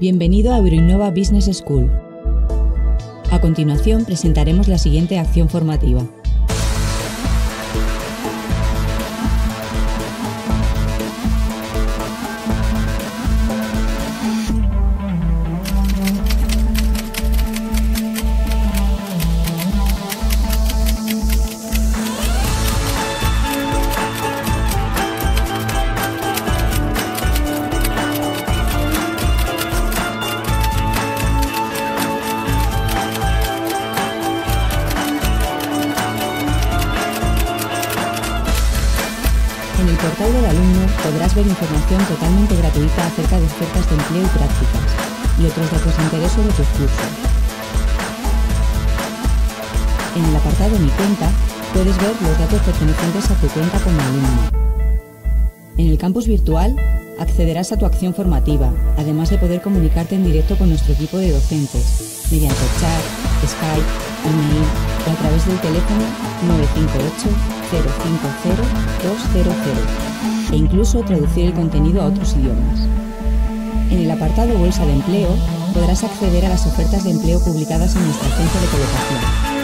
Bienvenido a Euroinnova Business School. A continuación presentaremos la siguiente acción formativa. Portal del alumno podrás ver información totalmente gratuita acerca de ofertas de empleo y prácticas y otros datos de interés sobre tus cursos. En el apartado Mi cuenta puedes ver los datos pertenecientes a tu cuenta como alumno. En el campus virtual accederás a tu acción formativa, además de poder comunicarte en directo con nuestro equipo de docentes, mediante chat, Skype, email través del teléfono 958 050 200 e incluso traducir el contenido a otros idiomas. En el apartado Bolsa de Empleo podrás acceder a las ofertas de empleo publicadas en nuestra agencia de colocación